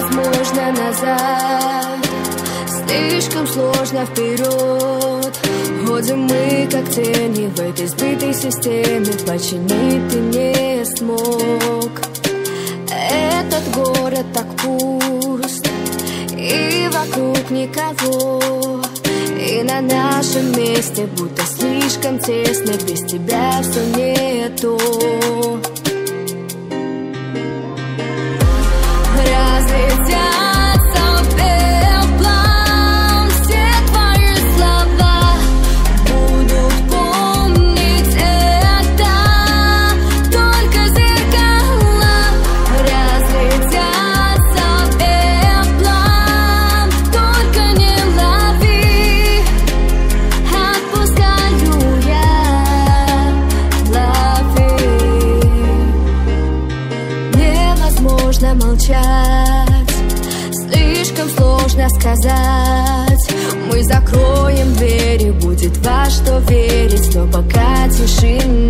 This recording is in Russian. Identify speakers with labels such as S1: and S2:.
S1: сложно назад. Слишком сложно вперед. Ходим мы как тени в этой сбитой системе. Починить ты не смог. Этот город так пуст И вокруг никого. И на нашем месте будто слишком тесно Без тебя все не то Невозможно молчать. Слишком сложно сказать. Мы закроем двери Будет во что верить Но пока тишина